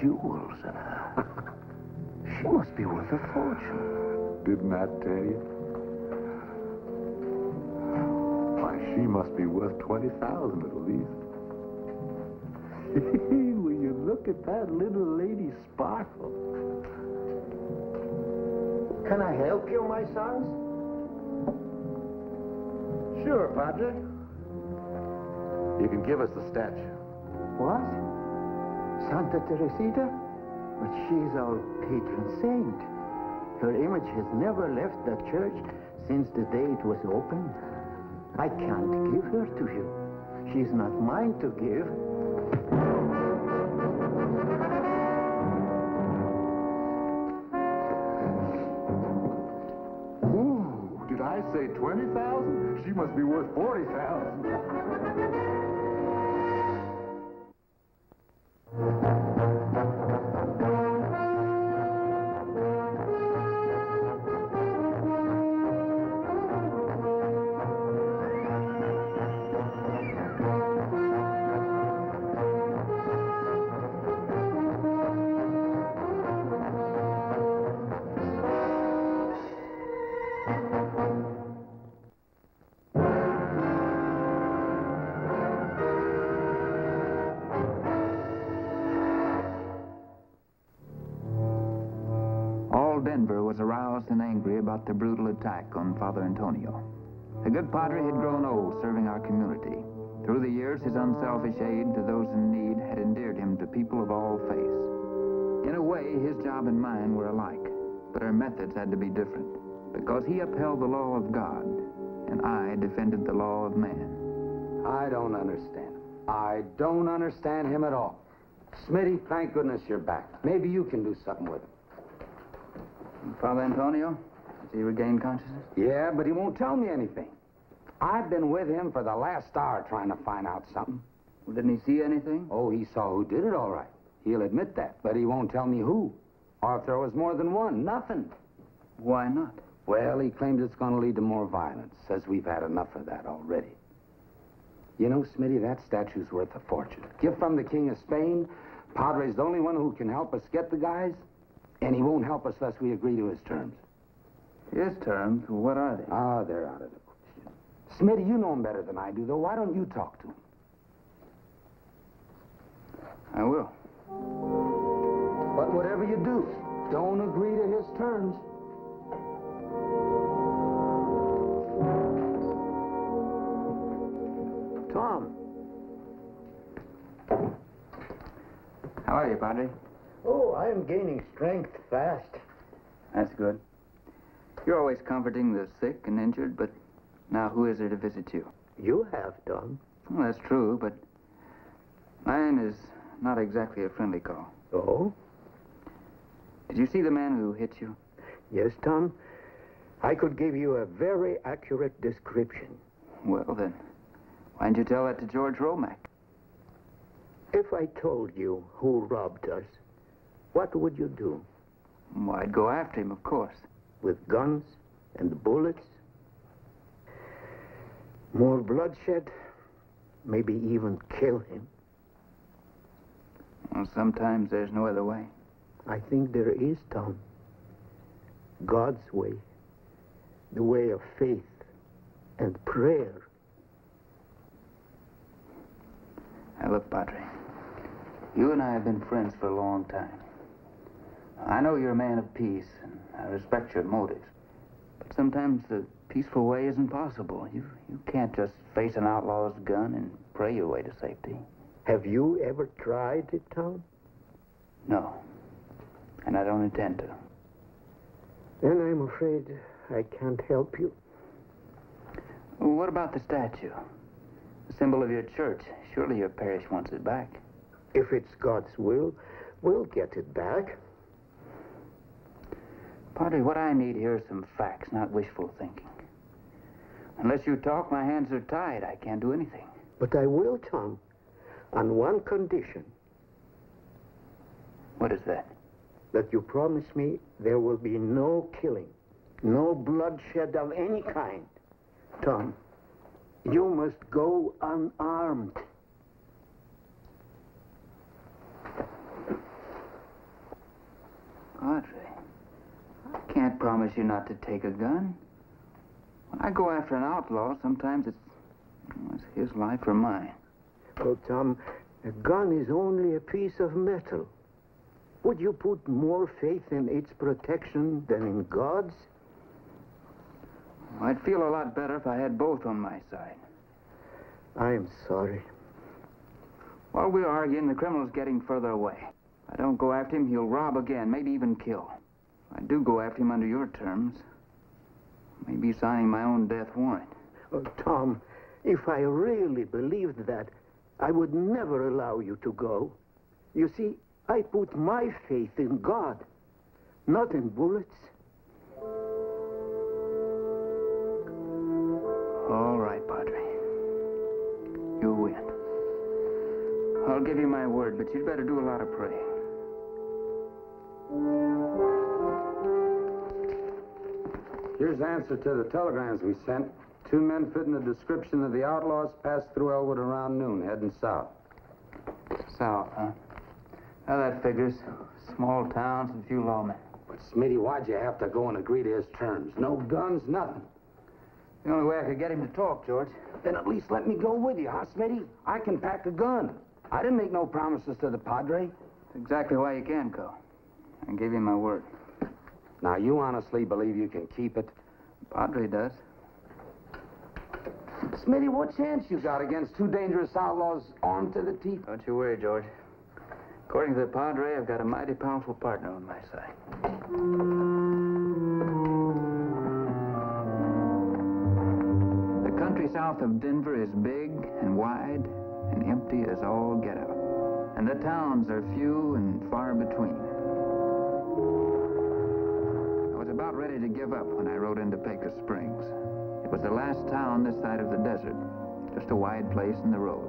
jewels in her. she must be worth a fortune. Didn't I tell you? Why, she must be worth 20000 at least. Will you look at that little lady sparkle? Can I help you, my sons? Sure, Padre. You can give us the statue. What? Santa Teresita? But she's our patron saint. Her image has never left the church since the day it was opened. I can't give her to you. She's not mine to give. Ooh, did I say 20000 She must be worth 40000 Denver was aroused and angry about the brutal attack on Father Antonio. The good padre had grown old serving our community. Through the years, his unselfish aid to those in need had endeared him to people of all faiths. In a way, his job and mine were alike, but our methods had to be different because he upheld the law of God and I defended the law of man. I don't understand him. I don't understand him at all. Smitty, thank goodness you're back. Maybe you can do something with him. Father Antonio, has he regained consciousness? Yeah, but he won't tell me anything. I've been with him for the last hour trying to find out something. Well, didn't he see anything? Oh, he saw who did it all right. He'll admit that, but he won't tell me who. Or if there was more than one. Nothing. Why not? Well, he claims it's going to lead to more violence. Says we've had enough of that already. You know, Smitty, that statue's worth a fortune. Gift from the King of Spain. Padre's the only one who can help us get the guys. And he won't help us unless we agree to his terms. His terms? What are they? Ah, they're out of the question. Smitty, you know him better than I do, though. Why don't you talk to him? I will. But whatever you do, don't agree to his terms. Tom. How are you, Padre? Oh, I am gaining strength fast. That's good. You're always comforting the sick and injured, but now who is there to visit you? You have, Tom. Well, that's true, but mine is not exactly a friendly call. Oh? Did you see the man who hit you? Yes, Tom. I could give you a very accurate description. Well, then, why didn't you tell that to George Romack? If I told you who robbed us, what would you do? Well, I'd go after him, of course. With guns and bullets? More bloodshed? Maybe even kill him? Well, sometimes there's no other way. I think there is, Tom. God's way. The way of faith and prayer. Now, look, Padre. You and I have been friends for a long time. I know you're a man of peace, and I respect your motives. But sometimes the peaceful way isn't possible. You, you can't just face an outlaw's gun and pray your way to safety. Have you ever tried it, Tom? No. And I don't intend to. Then I'm afraid I can't help you. What about the statue? The symbol of your church. Surely your parish wants it back. If it's God's will, we'll get it back. Padre, what I need here is some facts, not wishful thinking. Unless you talk, my hands are tied. I can't do anything. But I will, Tom, on one condition What is that? that you promise me there will be no killing, no bloodshed of any kind. Tom, you must go unarmed. Padre, can't promise you not to take a gun. When I go after an outlaw, sometimes it's, well, it's his life or mine. Oh, Tom, a gun is only a piece of metal. Would you put more faith in its protection than in God's? I'd feel a lot better if I had both on my side. I'm sorry. While we're arguing, the criminal's getting further away. If I don't go after him, he'll rob again, maybe even kill. I do go after him under your terms, maybe signing my own death warrant. Oh, Tom, if I really believed that, I would never allow you to go. You see, I put my faith in God, not in bullets. All right, Padre. You win. I'll give you my word, but you'd better do a lot of praying. Here's the answer to the telegrams we sent. Two men fitting the description of the outlaws passed through Elwood around noon, heading south. South, huh? Now that figures. Small towns and few lawmen. But, Smitty, why'd you have to go and agree to his terms? No guns, nothing. The only way I could get him to talk, George. Then at least let me go with you, huh, Smitty? I can pack a gun. I didn't make no promises to the Padre. That's exactly why you can't go. I gave you my word. Now, you honestly believe you can keep it? Padre does. Smitty, what chance you got against two dangerous outlaws armed to the teeth? Don't you worry, George. According to the Padre, I've got a mighty powerful partner on my side. The country south of Denver is big and wide and empty as all get out. And the towns are few and far between. Ready to give up when I rode into Pecos Springs. It was the last town this side of the desert, just a wide place in the road,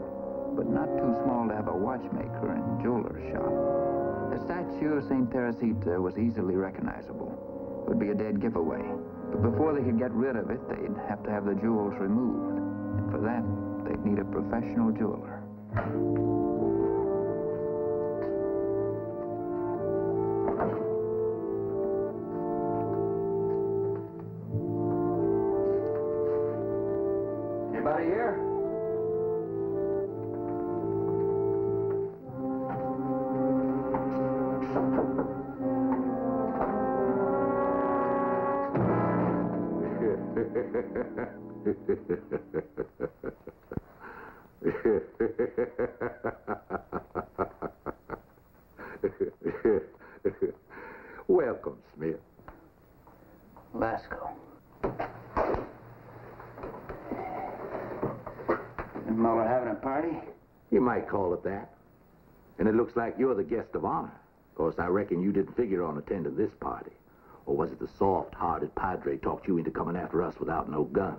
but not too small to have a watchmaker and jeweler's shop. The statue of St. Teresita was easily recognizable. It would be a dead giveaway. But before they could get rid of it, they'd have to have the jewels removed. And for that, they'd need a professional jeweler. Welcome, Smith. Lasco. Is Mama having a party? You might call it that. And it looks like you're the guest of honor. Of course, I reckon you didn't figure on attending this party. Or was it the soft-hearted Padre talked you into coming after us without no gun?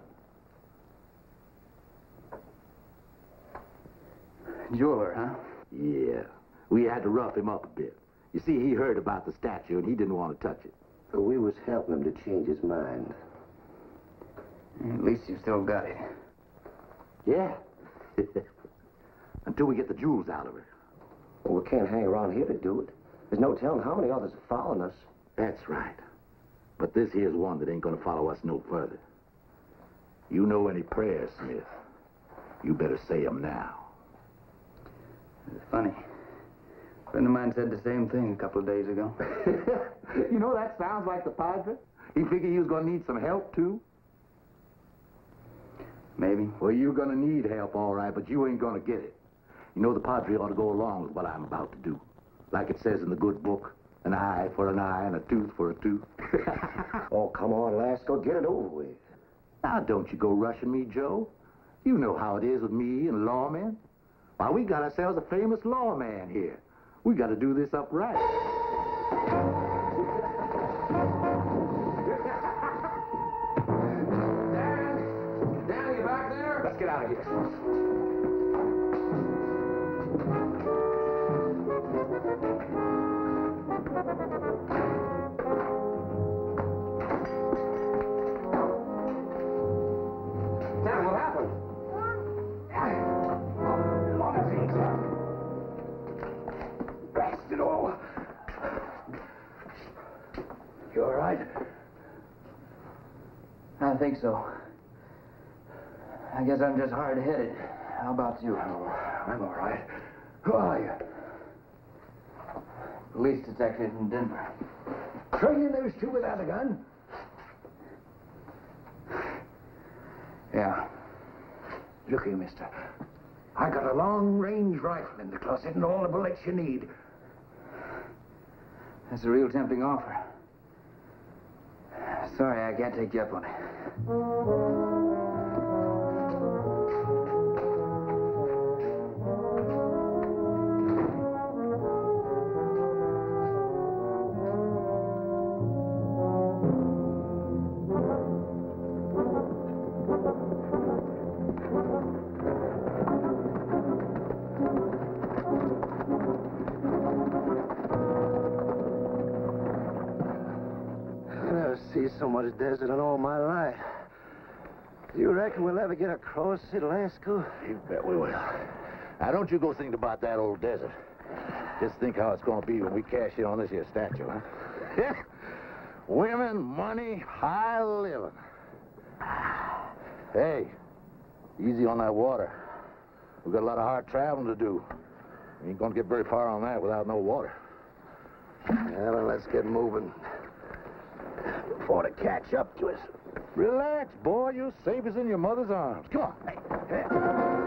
Jeweler, huh? Yeah. We had to rough him up a bit. You see, he heard about the statue and he didn't want to touch it. We was helping him to change his mind. At least you still got it. Yeah. Until we get the jewels out of her. Well, we can't hang around here to do it. There's no telling how many others are following us. That's right. But this here's one that ain't gonna follow us no further. You know any prayers, Smith? You better say 'em now. It's funny. A friend of mine said the same thing a couple of days ago. you know, that sounds like the Padre. He figured he was gonna need some help, too. Maybe. Well, you're gonna need help, all right, but you ain't gonna get it. You know, the Padre ought to go along with what I'm about to do. Like it says in the good book, an eye for an eye and a tooth for a tooth. Oh, come on, Lasco, get it over with. now, don't you go rushing me, Joe. You know how it is with me and lawmen. Why, we got ourselves a famous lawman here. We got to do this up right. Dan, you back there? Let's get out of here. So. I guess I'm just hard-headed. How about you? Oh, I'm all right. Who are you? Police detective in Denver. Training those two without a gun? Yeah. Look here, mister. I got a long-range rifle in the closet and all the bullets you need. That's a real tempting offer. Sorry, I can't take you up on it. I never see so much desert in all my life. Do you reckon we'll ever get across it, Lasco? You bet we will. Now, don't you go think about that old desert. Just think how it's going to be when we cash in on this here statue, huh? Yeah. Women, money, high living. Hey, easy on that water. We've got a lot of hard traveling to do. We ain't going to get very far on that without no water. Yeah, well, let's get moving. Before to catch up to us. Relax, boy. You're safe as in your mother's arms. Come on. Hey, hey.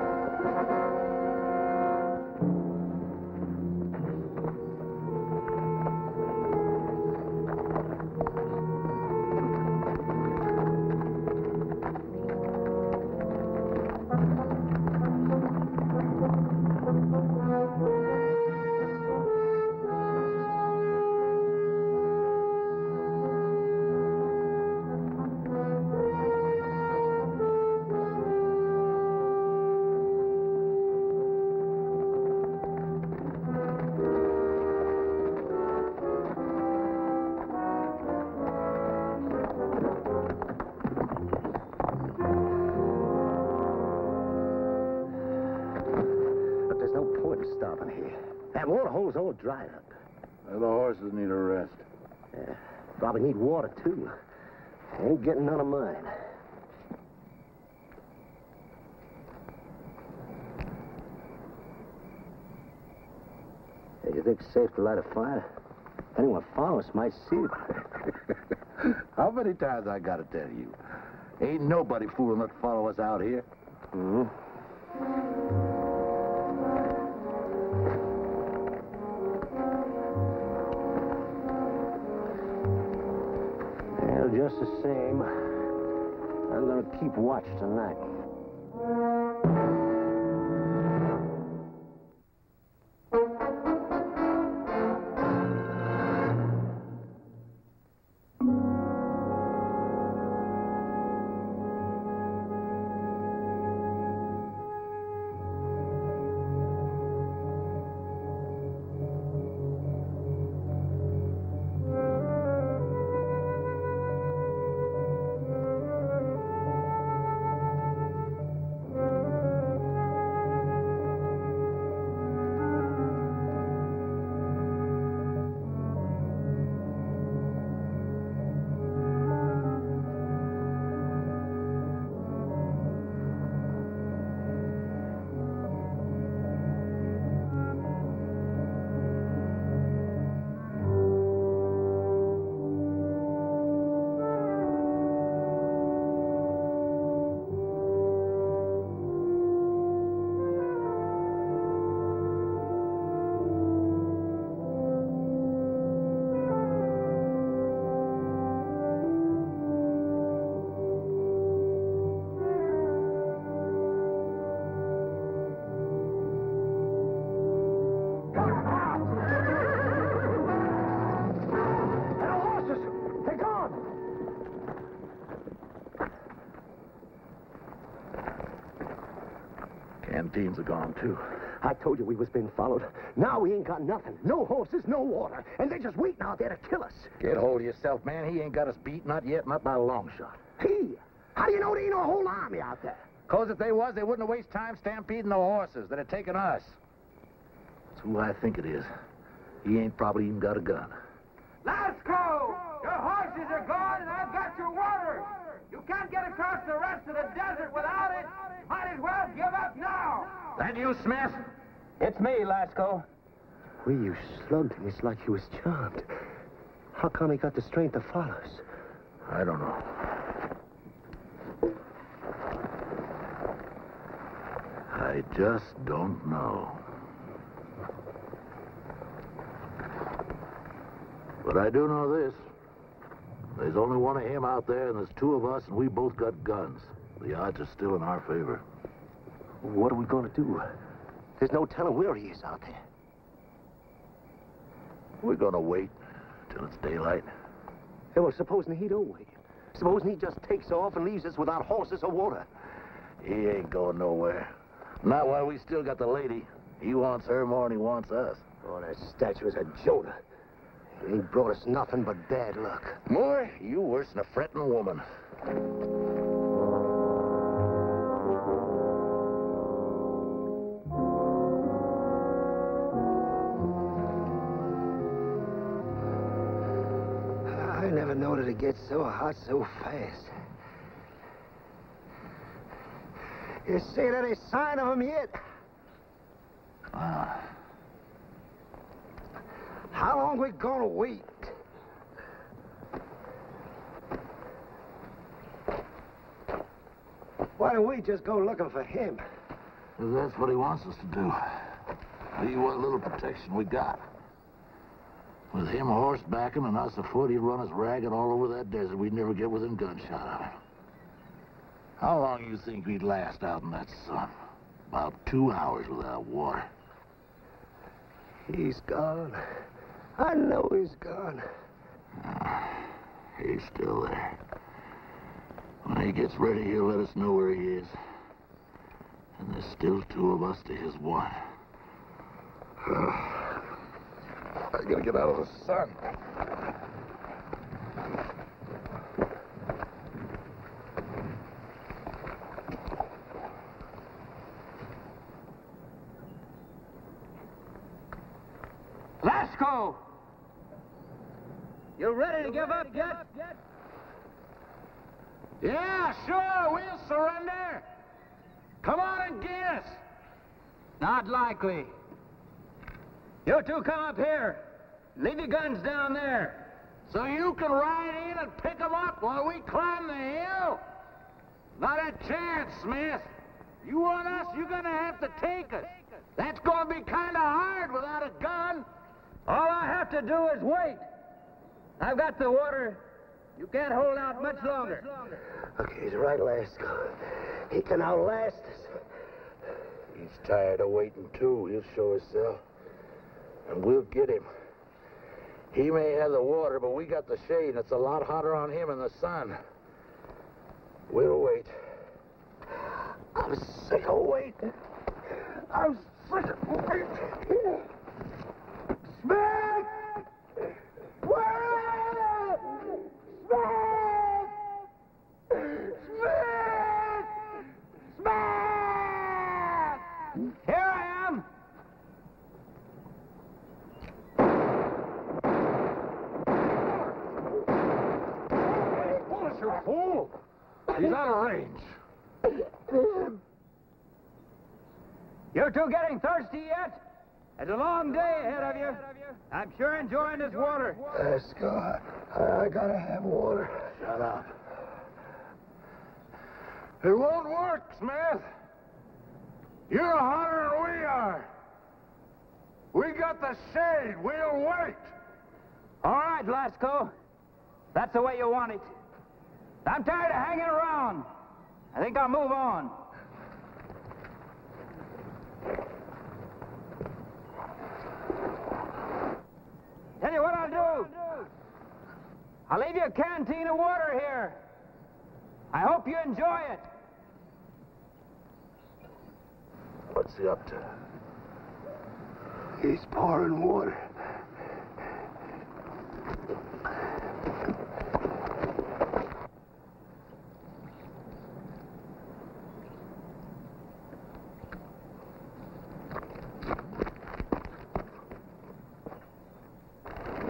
Ain't getting none of mine. Hey, you think it's safe to light a fire? If Anyone follows us might see it. How many times I got to tell you? Ain't nobody fool enough to follow us out here. hmm keep watch tonight. Canteens are gone, too. I told you we was being followed. Now we ain't got nothing. No horses, no water. And they're just waiting out there to kill us. Get hold of yourself, man. He ain't got us beat, not yet, not by a long shot. He? How do you know there ain't no whole army out there? Because if they was, they wouldn't have wasted time stampeding the horses that had taken us. That's who I think it is. He ain't probably even got a gun. Lasco! Your horses are gone and I've got your water! You can't get across the rest of the desert without it. Might as well give up now. That you, Smith? It's me, Lasco. Well, you slugged him. It's like he was charmed. How come he got the strength to follow us? I don't know. I just don't know. But I do know this. There's only one of him out there, and there's two of us, and we both got guns. The odds are still in our favor. What are we going to do? There's no telling where he is out there. We're gonna wait till it's daylight. Hey, well, supposing he don't wait. Supposing he just takes off and leaves us without horses or water. He ain't going nowhere. Not while we still got the lady. He wants her more than he wants us. Oh, that statue is a Jonah. He ain't brought us nothing but bad luck. More, you worse than a fretting woman. Never knowed it'd get so hot so fast. You seen any sign of him yet? Ah, How long we gonna wait? Why don't we just go looking for him? that's what he wants us to do. See what little protection we got. With him horsebacking and us afoot, he'd run us ragged all over that desert. We'd never get within gunshot of him. How long you think we'd last out in that sun? About two hours without water. He's gone. I know he's gone. He's still there. When he gets ready, he'll let us know where he is. And there's still two of us to his one. I gotta get out of the sun. Lasco! You ready to give up yet? Yeah, sure, we'll surrender. Come on and get us. Not likely. You two come up here. Leave your guns down there. So you can ride in and pick 'em up while we climb the hill? Not a chance, Smith. You want us, you're gonna have to take us. That's gonna be kinda hard without a gun. All I have to do is wait. I've got the water. You can't hold out much longer. Okay, he's right, Lasco. He can outlast us. He's tired of waiting, too. He'll show himself. And we'll get him. He may have the water, but we got the shade, and it's a lot hotter on him in the sun. We'll wait. I'm sick of waiting. I'm sick of waiting. Smith! Where? Smith! Smith! Smith! Here I am. Bullets, you fool! He's out of range. You two getting thirsty yet? It's a long day ahead of you. I'm sure enjoying this water. Lasco, I, I gotta have water. Shut up. It won't work, Smith. You're hotter than we are. We got the shade. We'll wait. All right, Lasco. That's the way you want it. I'm tired of hanging around. I think I'll move on. Tell you what I'll do. I'll leave you a canteen of water here. I hope you enjoy it. What's he up to? He's pouring water.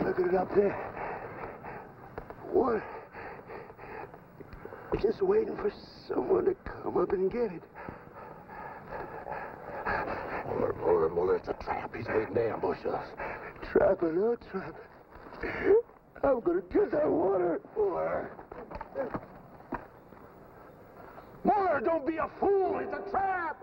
Look at it up there. What? just waiting for someone to come up and get it. Muller, Muller, Muller, it's a trap. He's waiting to ambush us. Trap or no trap, I'm gonna get that water. Muller. Muller, don't be a fool. It's a trap.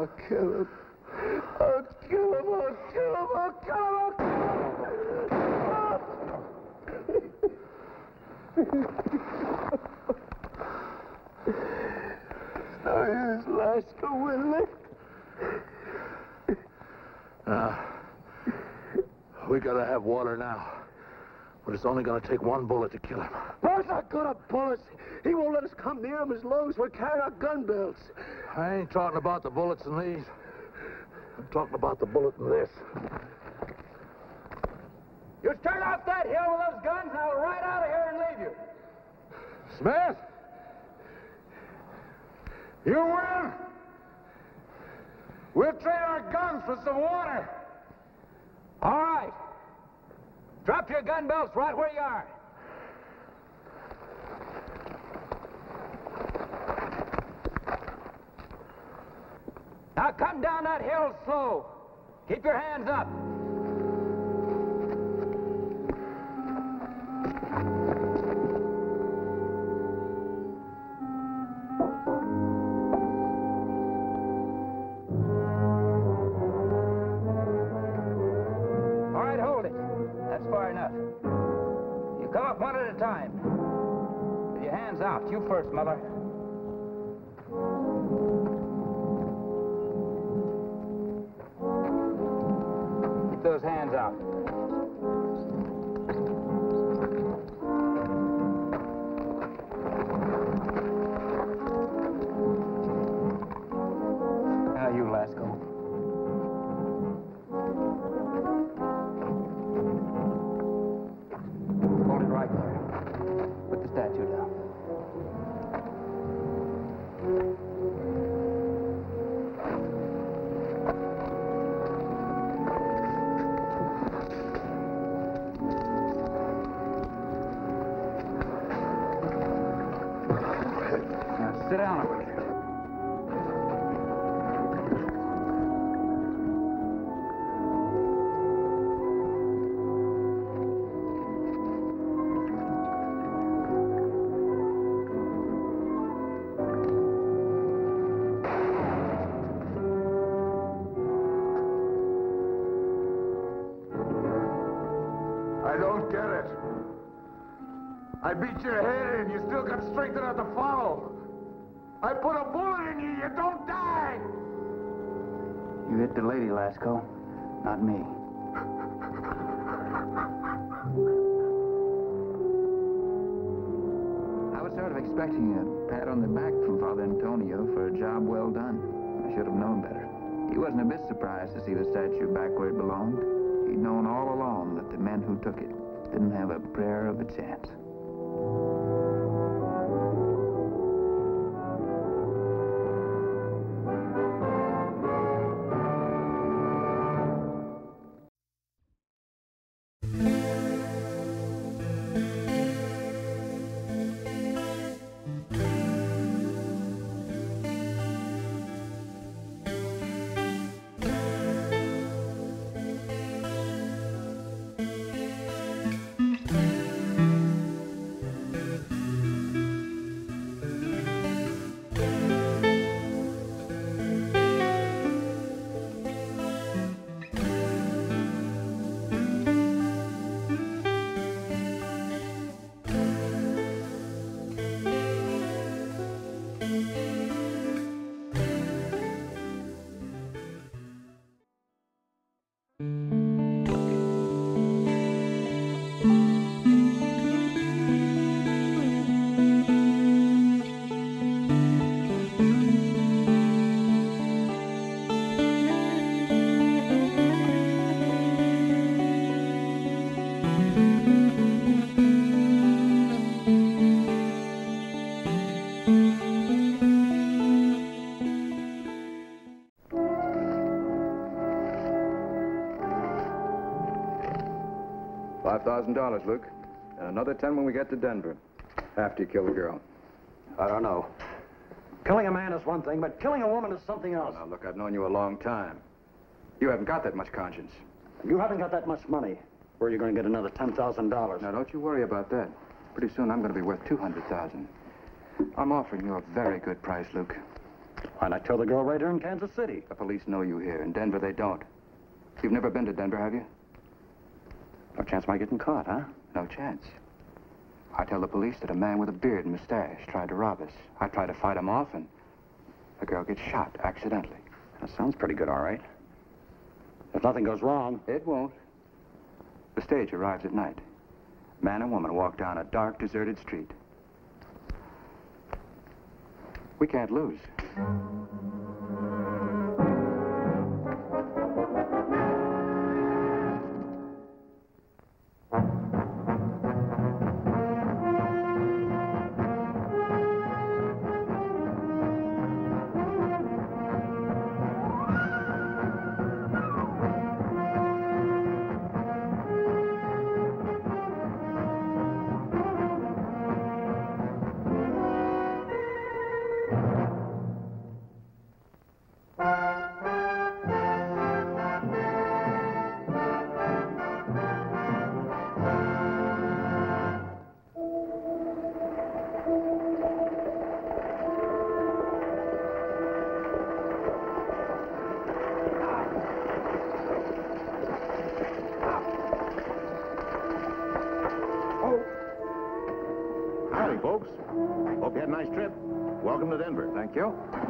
I'll kill him. I'll kill him. I'll kill him. I'll kill him. I'll kill him. Now here's Lasco it. Uh, we gotta have water now. But it's only gonna take one bullet to kill him. Boss, I got a bullet. He won't let us come near him as long as we're carrying our gun belts. I ain't talking about the bullets in these. I'm talking about the bullet in this. You start off that hill with those guns, and I'll ride out of here and leave you. Smith! You win! We'll trade our guns for some water! All right. Drop your gun belts right where you are. Now come down that hill slow. Keep your hands up. All right, hold it. That's far enough. You come up one at a time. With your hands out. You first, Muller. Hands out. Lady, Lasco, not me. I was sort of expecting a pat on the back from Father Antonio for a job well done. I should have known better. He wasn't a bit surprised to see the statue back where it belonged. He'd known all along that the men who took it didn't have a prayer of a chance. Five thousand dollars, Luke. And another ten when we get to Denver. After you kill the girl. I don't know. Killing a man is one thing, but killing a woman is something else. Now, look, I've known you a long time. You haven't got that much conscience. You haven't got that much money. Where are you going to get another $10,000? Now, don't you worry about that. Pretty soon I'm going to be worth 200000 I'm offering you a very good price, Luke. Why not kill the girl right here in Kansas City? The police know you here. In Denver, they don't. You've never been to Denver, have you? No chance of my getting caught, huh? No chance. I tell the police that a man with a beard and mustache tried to rob us. I try to fight him off, and the girl gets shot accidentally. That sounds pretty good, all right. If nothing goes wrong, It won't. The stage arrives at night. Man and woman walk down a dark, deserted street. We can't lose. Nice trip. Welcome to Denver. Thank you.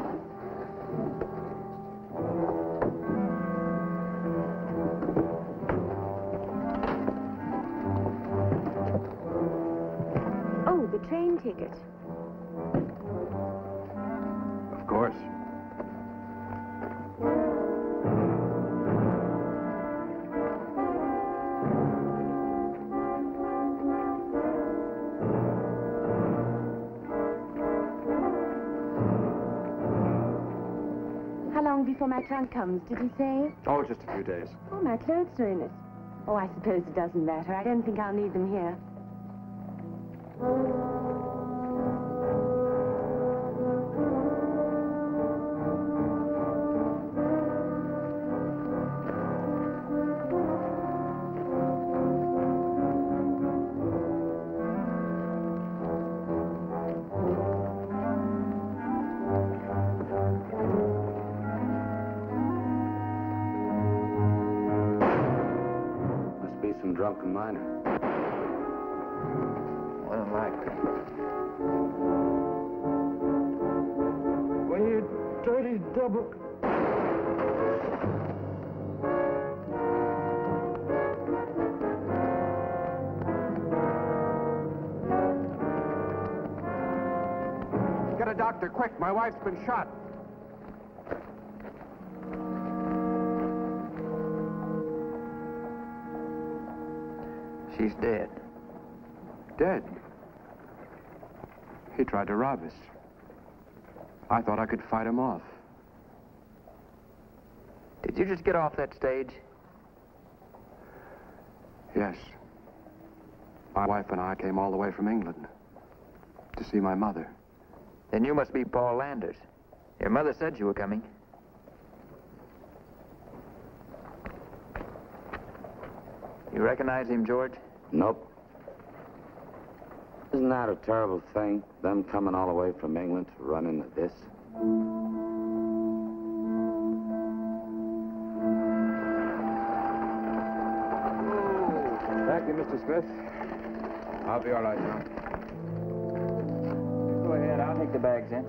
Trunk comes, did he say? Oh, just a few days. Oh, my clothes are in it. Oh, I suppose it doesn't matter. I don't think I'll need them here. A doctor, quick. My wife's been shot. She's dead. Dead. He tried to rob us. I thought I could fight him off. Did you just get off that stage? Yes. My wife and I came all the way from England to see my mother. Then you must be Paul Landers. Your mother said you were coming. You recognize him, George? Nope. Isn't that a terrible thing? Them coming all the way from England to run into this? Thank you, Mr. Smith. I'll be all right now go ahead. I'll take the bags in.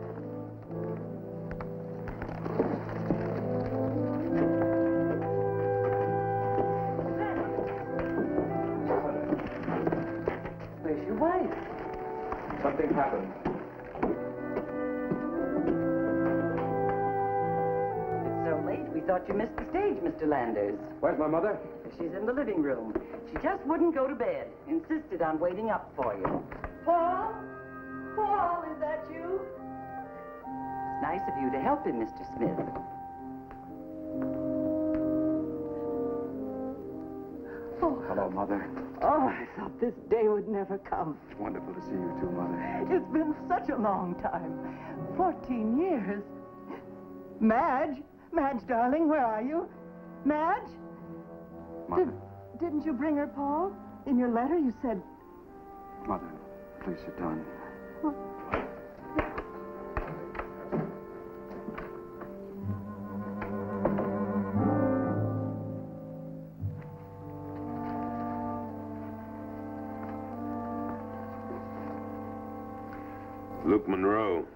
Where's your wife? Something happened. It's so late. We thought you missed the stage, Mr. Landers. Where's my mother? She's in the living room. She just wouldn't go to bed. Insisted on waiting up for you. Paul? Paul, is that you? It's nice of you to help him, Mr. Smith. Oh, Hello, Mother. oh, I thought this day would never come. It's wonderful to see you too, Mother. It's been such a long time. Fourteen years. Madge? Madge, darling, where are you? Madge? Mother, Did, didn't you bring her, Paul? In your letter, you said. Mother, please sit down. Luke Monroe.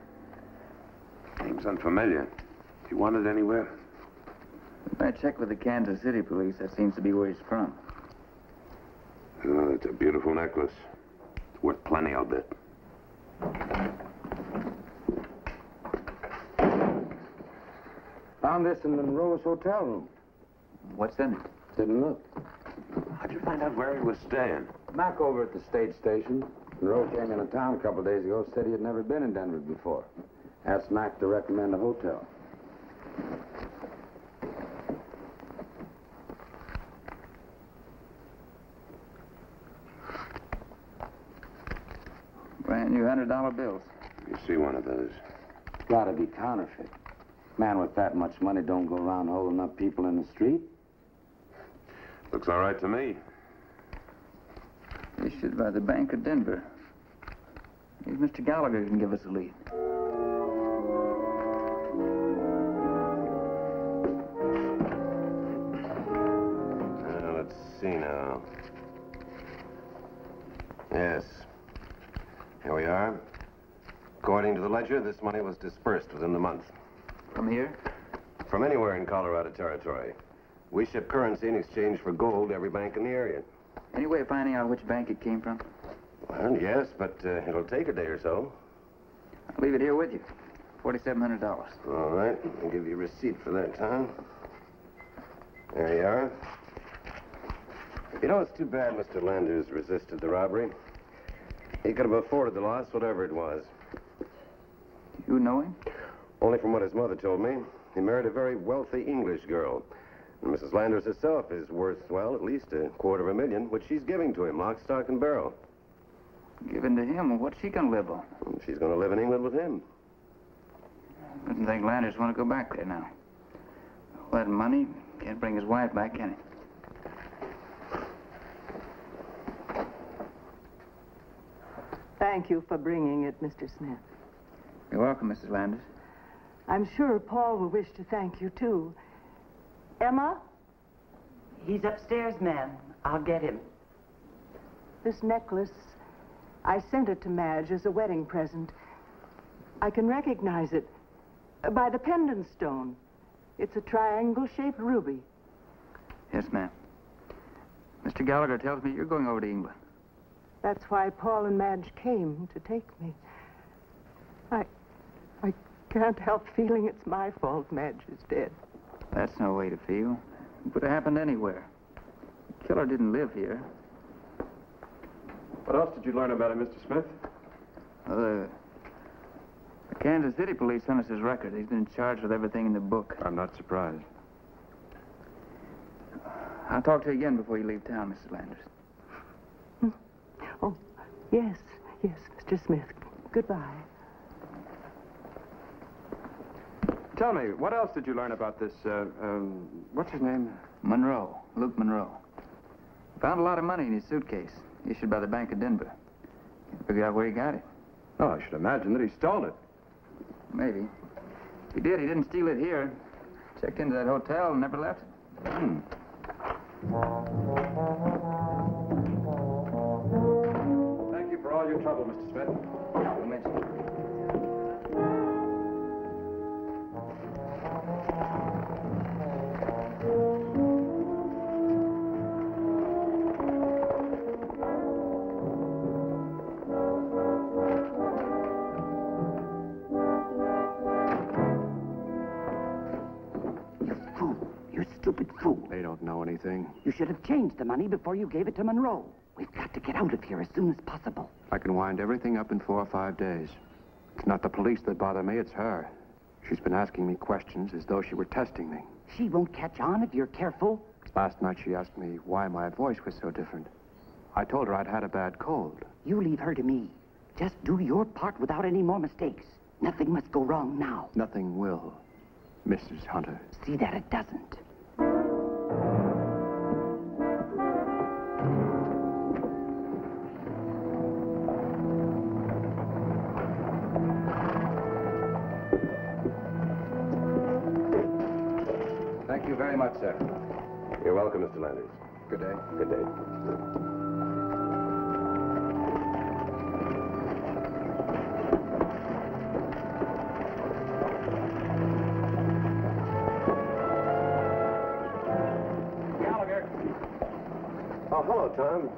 Name's unfamiliar. You wanted anywhere? I checked with the Kansas City police. That seems to be where he's from. Oh, it's a beautiful necklace. It's worth plenty, I'll bet. Found this in Monroe's hotel room. What's in it? Didn't look. How'd you find out where he was staying? Mac over at the state station. Monroe came into town a couple days ago, said he had never been in Denver before. Asked Mac to recommend a hotel. Brand hundred dollar bills. You see one of those. Gotta be counterfeit. Man with that much money don't go around holding up people in the street. Looks all right to me. Issued by the Bank of Denver. Maybe Mr. Gallagher can give us a lead. Uh, let's see now. Yes. Here we are. According to the ledger, this money was dispersed within the month. From here? From anywhere in Colorado Territory. We ship currency in exchange for gold to every bank in the area. Any way of finding out which bank it came from? Well, yes, but uh, it'll take a day or so. I'll leave it here with you. Forty-seven hundred dollars. All right. I'll give you a receipt for that Tom. There you are. You know, it's too bad Mr. Landers resisted the robbery. He could have afforded the loss, whatever it was. You know him? Only from what his mother told me. He married a very wealthy English girl. And Mrs. Landers herself is worth, well, at least a quarter of a million, which she's giving to him, lock, stock, and barrel. Given to him. What's she gonna live on? She's going to live in England with him. Doesn't think Landers want to go back there now. All that money can't bring his wife back, can it? Thank you for bringing it, Mr. Smith. You're welcome, Mrs. Landers. I'm sure Paul will wish to thank you, too. Emma? He's upstairs, ma'am. I'll get him. This necklace, I sent it to Madge as a wedding present. I can recognize it by the pendant stone. It's a triangle-shaped ruby. Yes, ma'am. Mr. Gallagher tells me you're going over to England. That's why Paul and Madge came to take me. I, I can't help feeling it's my fault Madge is dead. That's no way to feel. It could have happened anywhere. The killer didn't live here. What else did you learn about him, Mr. Smith? Well, the, the Kansas City police sent us his record. He's been charged with everything in the book. I'm not surprised. I'll talk to you again before you leave town, Mrs. Landers. Hmm. Oh, yes, yes, Mr. Smith. Goodbye. Tell me, what else did you learn about this, uh, um, what's his name? Monroe, Luke Monroe. Found a lot of money in his suitcase, issued by the Bank of Denver. Can't figure out where he got it. Oh, I should imagine that he stole it. Maybe. If he did, he didn't steal it here. Checked into that hotel and never left it. Hmm. Thank you for all your trouble, Mr. Smith. They don't know anything. You should have changed the money before you gave it to Monroe. We've got to get out of here as soon as possible. I can wind everything up in four or five days. It's not the police that bother me, it's her. She's been asking me questions as though she were testing me. She won't catch on if you're careful. Last night she asked me why my voice was so different. I told her I'd had a bad cold. You leave her to me. Just do your part without any more mistakes. Nothing must go wrong now. Nothing will, Mrs. Hunter. See that it doesn't. Good day. Good day. Gallagher. Oh, hello, Tom.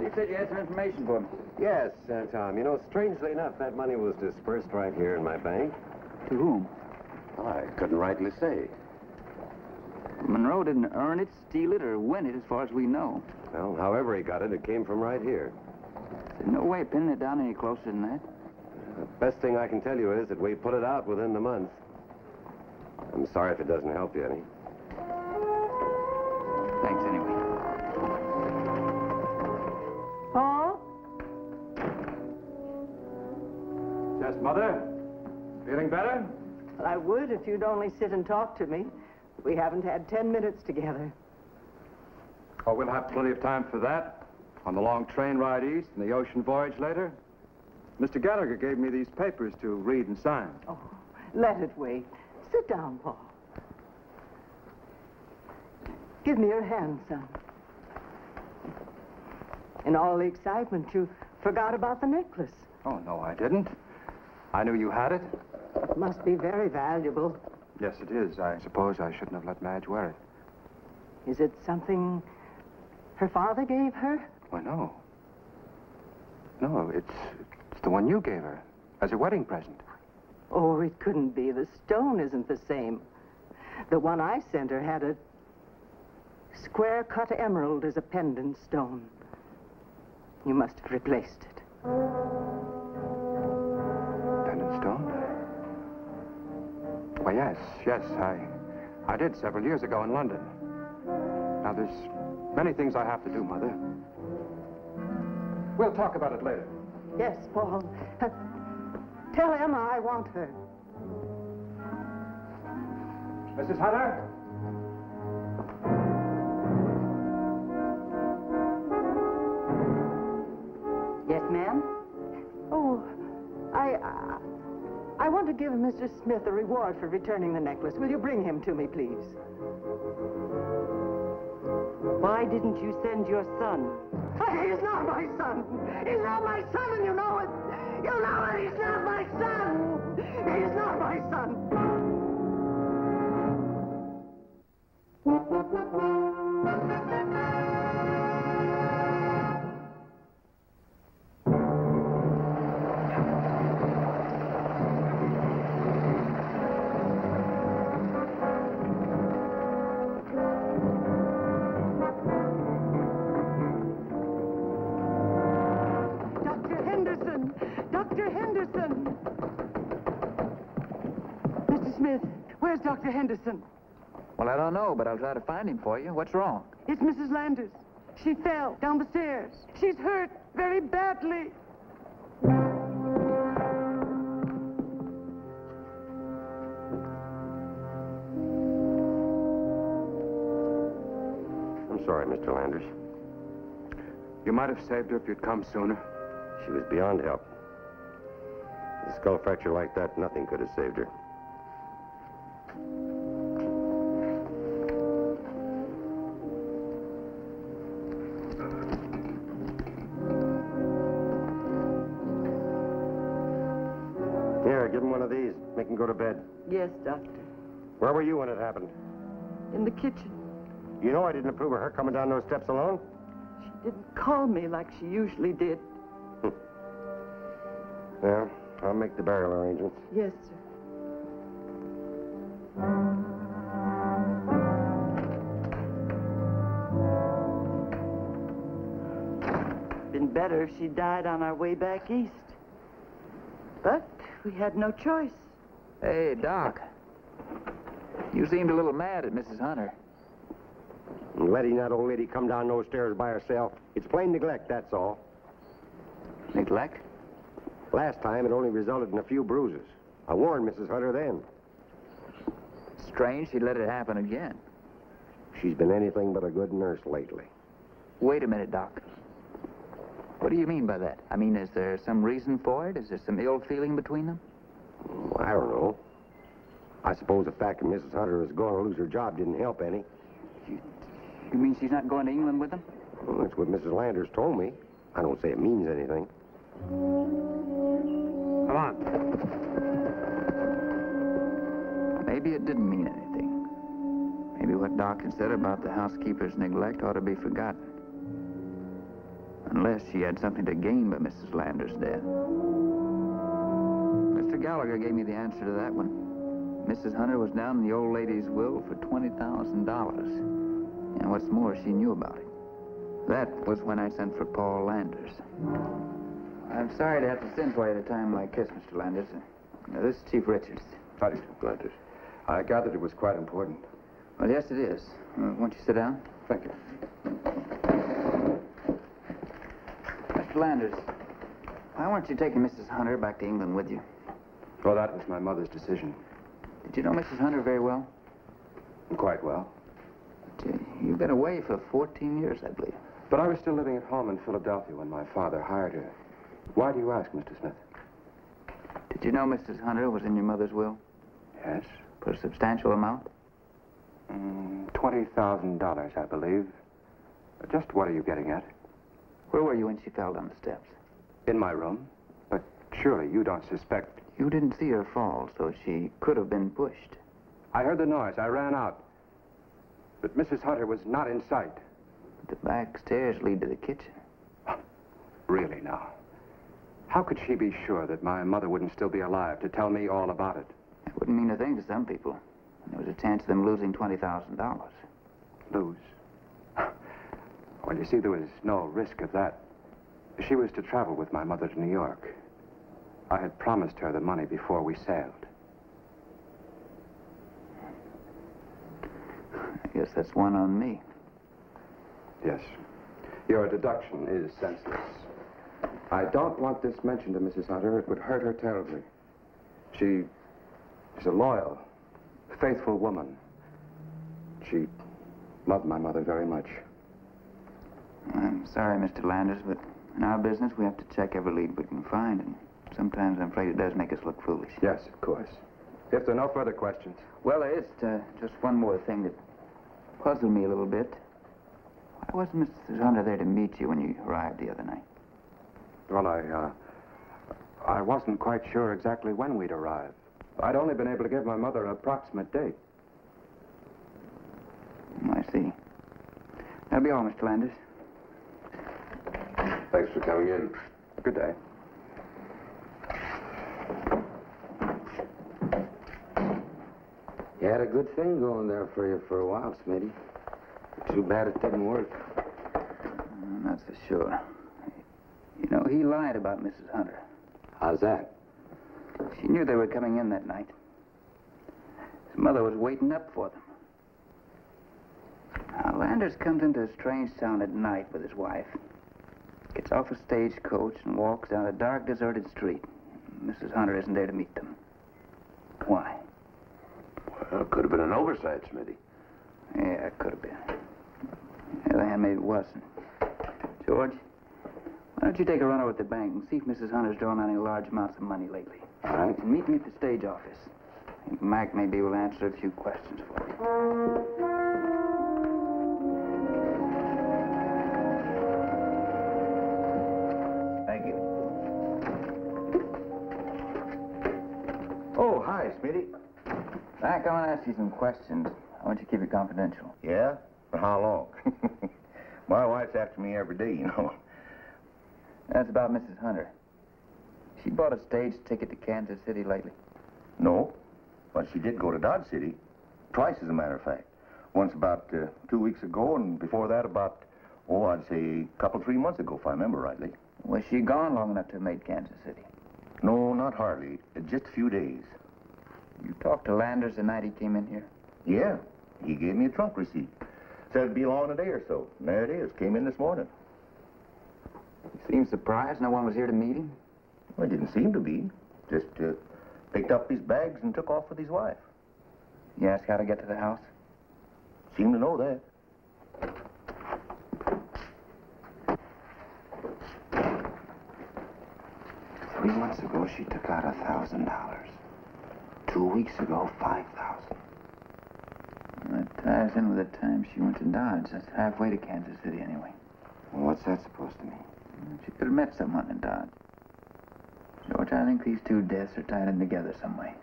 You said you had some information for me. Yes, uh, Tom. You know, strangely enough, that money was dispersed right here in my bank. To whom? Well, I couldn't rightly say. Monroe didn't earn it, steal it, or win it, as far as we know. Well, however he got it, it came from right here. There's no way of pinning it down any closer than that. The best thing I can tell you is that we put it out within the month. I'm sorry if it doesn't help you any. Thanks anyway. Paul? Yes, Mother? Feeling better? Well, I would if you'd only sit and talk to me. We haven't had ten minutes together. Oh, we'll have plenty of time for that. On the long train ride east and the ocean voyage later. Mr. Gallagher gave me these papers to read and sign. Oh, let it wait. Sit down, Paul. Give me your hand, son. In all the excitement, you forgot about the necklace. Oh, no, I didn't. I knew you had it. It must be very valuable. Yes, it is. I suppose I shouldn't have let Madge wear it. Is it something her father gave her? Why, no. No, it's, it's the one you gave her as a wedding present. Oh, it couldn't be. The stone isn't the same. The one I sent her had a square cut emerald as a pendant stone. You must have replaced it. Pendant stone? Why, yes, yes. I, I did several years ago in London. Now, there's many things I have to do, Mother. We'll talk about it later. Yes, Paul. Uh, tell Emma I want her. Mrs. Hunter? Yes, ma'am? Oh, I, I want to give Mr. Smith a reward for returning the necklace. Will you bring him to me, please? Why didn't you send your son? Oh, he's not my son. He's not my son, and you know it. You know it. He's not my son. He's not my son. Dr. Henderson! Mr. Smith, where's Dr. Henderson? Well, I don't know, but I'll try to find him for you. What's wrong? It's Mrs. Landers. She fell down the stairs. She's hurt very badly. I'm sorry, Mr. Landers. You might have saved her if you'd come sooner. She was beyond help. A skull fracture like that, nothing could have saved her. Here, give him one of these. Make him go to bed. Yes, Doctor. Where were you when it happened? In the kitchen. You know I didn't approve of her coming down those steps alone? She didn't call me like she usually did. Yeah, I'll make the burial arrangements. Yes, sir. Been better if she died on our way back east. But we had no choice. Hey, Doc. You seemed a little mad at Mrs. Hunter. Letting that old lady come down those stairs by herself. It's plain neglect, that's all. Neglect? Last time, it only resulted in a few bruises. I warned Mrs. Hunter then. Strange she let it happen again. She's been anything but a good nurse lately. Wait a minute, Doc. What do you mean by that? I mean, is there some reason for it? Is there some ill feeling between them? Hmm, I don't know. I suppose the fact that Mrs. Hunter is going to lose her job didn't help any. You mean she's not going to England with them? Well, that's what Mrs. Landers told me. I don't say it means anything. Come on. Maybe it didn't mean anything. Maybe what Doc had said about the housekeeper's neglect ought to be forgotten. Unless she had something to gain by Mrs. Lander's death. Mr. Gallagher gave me the answer to that one. Mrs. Hunter was down in the old lady's will for $20,000. And what's more, she knew about it. That was when I sent for Paul Landers. I'm sorry to have to send for you at a time like this, Mr. Landers. Uh, this is Chief Richards. How do you do, Landers? I gathered it was quite important. Well, yes, it is. Uh, won't you sit down? Thank you. Mr. Landers, why weren't you taking Mrs. Hunter back to England with you? Well, that was my mother's decision. Did you know Mrs. Hunter very well? Quite well. But, uh, You've been away for 14 years, I believe. But I was still living at home in Philadelphia when my father hired her. Why do you ask, Mr. Smith? Did you know Mrs. Hunter was in your mother's will? Yes. For a substantial amount? Mm, $20,000, I believe. Just what are you getting at? Where were you when she fell down the steps? In my room. But surely you don't suspect. You didn't see her fall, so she could have been pushed. I heard the noise. I ran out. But Mrs. Hunter was not in sight. The back stairs lead to the kitchen. Really, now. How could she be sure that my mother wouldn't still be alive to tell me all about it? It wouldn't mean a thing to some people. There was a chance of them losing $20,000. Lose? Well, you see, there was no risk of that. She was to travel with my mother to New York. I had promised her the money before we sailed. I guess that's one on me. Yes. Your deduction is senseless. I don't want this mentioned to Mrs. Hunter. It would hurt her terribly. She is a loyal, faithful woman. She loved my mother very much. I'm sorry, Mr. Landers, but in our business, we have to check every lead we can find, and sometimes I'm afraid it does make us look foolish. Yes, of course. If there are no further questions. Well, there is uh, just one more thing that puzzled me a little bit. Why wasn't Mrs. Hunter there to meet you when you arrived the other night? Well, I, uh, I wasn't quite sure exactly when we'd arrive. I'd only been able to give my mother an approximate date. I see. That'll be all, Mr. Landers. Thanks for coming in. Good day. You had a good thing going there for you for a while, Smitty. Too bad it didn't work. That's for sure. Know, he lied about Mrs. Hunter. How's that? She knew they were coming in that night. His mother was waiting up for them. Now, Landers comes into a strange town at night with his wife. Gets off a stagecoach and walks down a dark, deserted street. Mrs. Hunter isn't there to meet them. Why? Well, it could have been an oversight, Smitty. Yeah, it could have been. On the other hand, maybe it wasn't. George, why don't you take a run over at the bank and see if Mrs. Hunter's drawn any large amounts of money lately? All right. And meet me at the stage office. I think Mac may be able to answer a few questions for you. Thank you. Oh, hi, Smitty. Mac, I want to ask you some questions. I want you to keep it confidential. Yeah? For how long? My wife's after me every day, you know. That's about Mrs. Hunter. She bought a stage ticket to Kansas City lately. No, but she did go to Dodge City. Twice, as a matter of fact. Once about uh, two weeks ago, and before that about, oh, I'd say a couple, three months ago, if I remember rightly. Was she gone long enough to have made Kansas City? No, not hardly. Just a few days. You talked to Landers the night he came in here? Yeah, he gave me a trunk receipt. Said it'd be along in a day or so. And there it is. Came in this morning. He seemed surprised no one was here to meet him. Well, it didn't seem to be. Just uh, picked up his bags and took off with his wife. You asked how to get to the house? Seemed to know that. Three months ago, she took out a thousand dollars. Two weeks ago, five thousand. That ties in with the time she went to Dodge. That's halfway to Kansas City, anyway. Well, what's that supposed to mean? She could have met someone in Dodge. George, I think these two deaths are tied in together some way.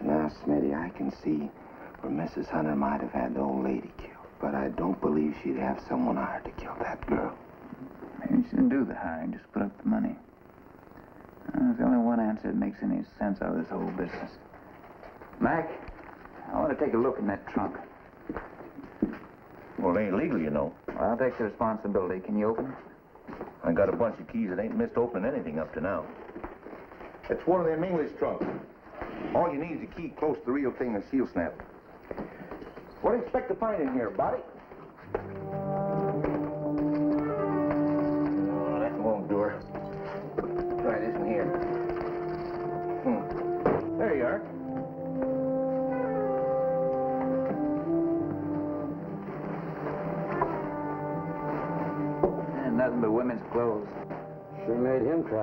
Now, Smitty, I can see where Mrs. Hunter might have had the old lady killed, but I don't believe she'd have someone hired to kill that girl. Maybe she didn't do the hiring, just put up the money. Uh, there's only one answer that makes any sense out of this whole business. Mac, I want to take a look in that trunk. Well, it ain't legal, you know. Well, I'll take the responsibility. Can you open it? I got a bunch of keys that ain't missed opening anything up to now. It's one of them English trunks. All you need is a key close to the real thing and seal snap. What do you expect to find in here, body?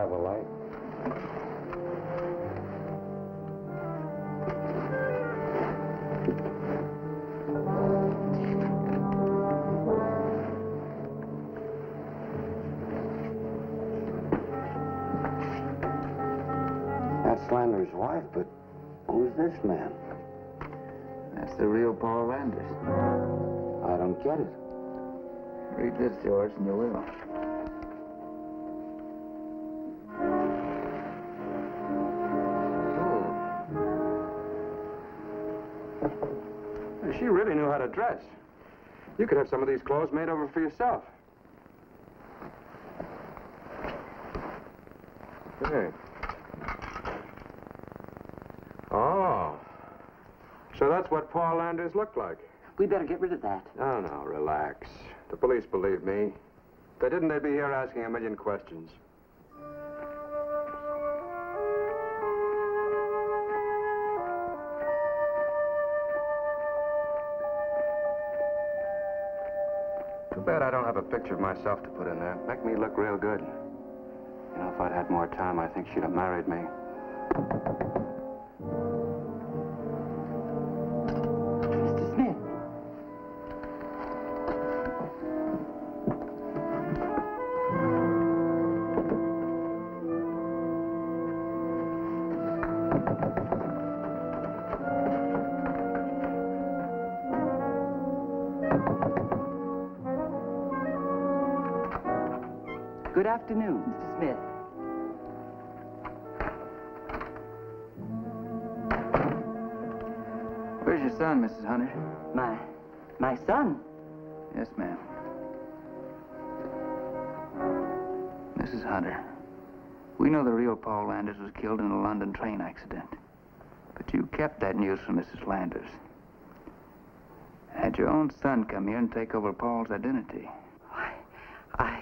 Him travel light. That's Landers' wife, but who's this man? That's the real Paul Landers. I don't get it. Read this, George, and you will. Dress. You could have some of these clothes made over for yourself. Hey. Oh. So that's what Paul Landers looked like. We better get rid of that. No, no, relax. The police believe me. If they didn't, they'd be here asking a million questions. Picture of myself to put in there. Make me look real good. You know, if I'd had more time, I think she'd have married me. Afternoon, Mr. Smith. Where's your son, Mrs. Hunter? My, my son. Yes, ma'am. Mrs. Hunter, we know the real Paul Landers was killed in a London train accident. But you kept that news from Mrs. Landers. Had your own son come here and take over Paul's identity. I, I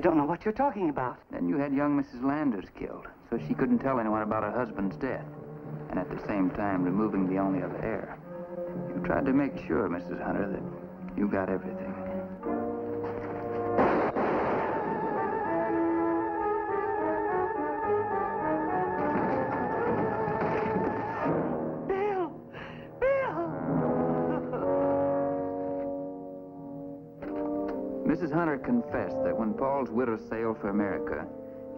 don't know what you're talking about. Then you had young Mrs. Landers killed, so she couldn't tell anyone about her husband's death. And at the same time, removing the only other heir. You tried to make sure, Mrs. Hunter, that you got everything. Confessed that when Paul's widow sailed for America,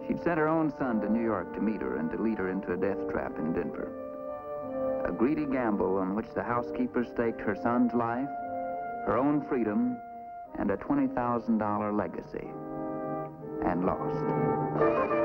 she'd sent her own son to New York to meet her and to lead her into a death trap in Denver. A greedy gamble on which the housekeeper staked her son's life, her own freedom, and a $20,000 legacy. And lost.